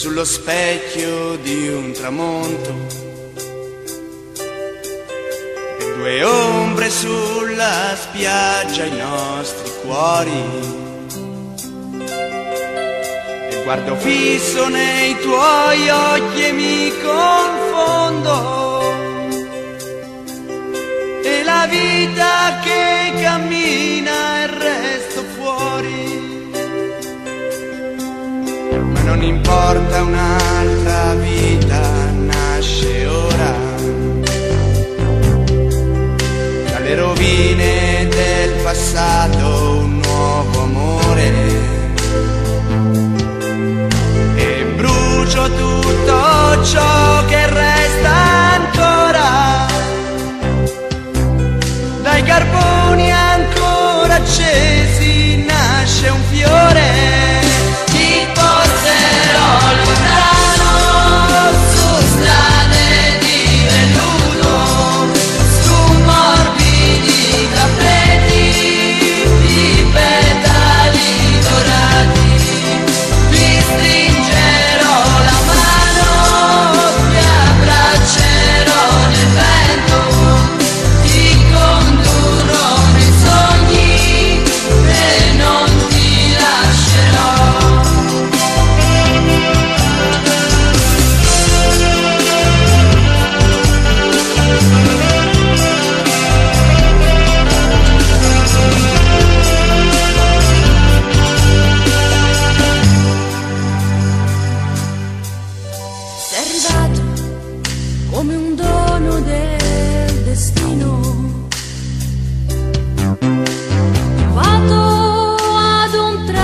sullo specchio di un tramonto. E due ombre sulla spiaggia i nostri cuori. E guardo fisso nei tuoi occhi e mi confondo. E la vita non importa un'altra vita nasce ora. Dalle rovine del passato un nuovo amore. E brucio tutto ciò riservato come un dono del destino. Vado ad un tratto.